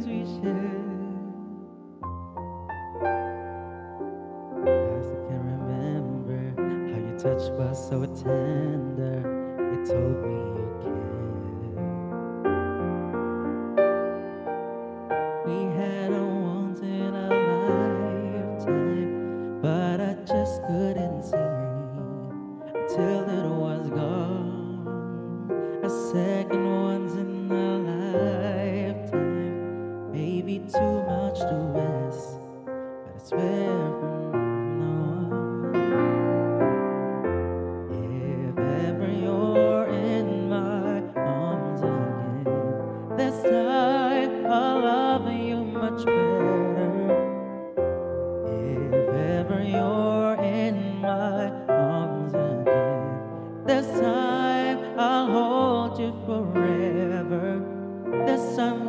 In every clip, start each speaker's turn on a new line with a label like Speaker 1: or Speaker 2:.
Speaker 1: things we shared. I still can remember how your touch was so tender. It told me you cared. We had a once in a lifetime, but I just couldn't see till it was gone. A second too much to ask, but I swear from now on, if ever you're in my arms again, this time I'll love you much better. If ever you're in my arms again, this time I'll hold you forever. This time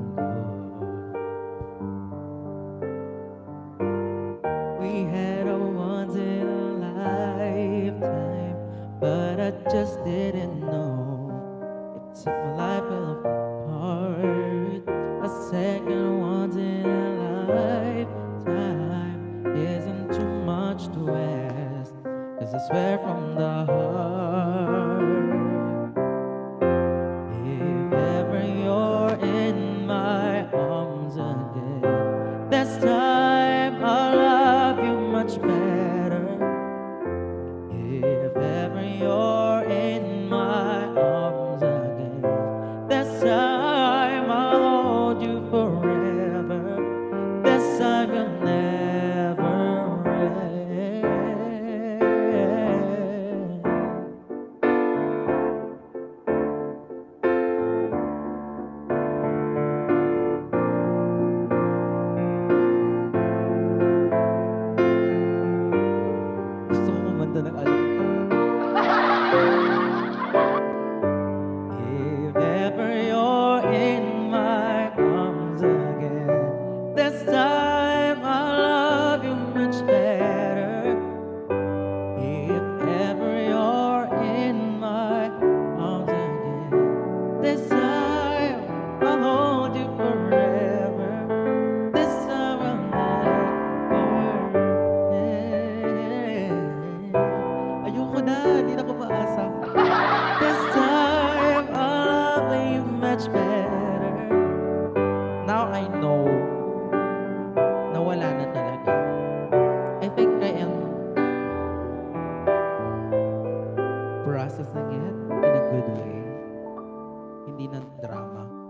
Speaker 1: I just didn't know. It took my life apart. A second once in a lifetime isn't too much to ask. Cause I swear from the heart. sun. process ng it in a good way. Hindi ng drama.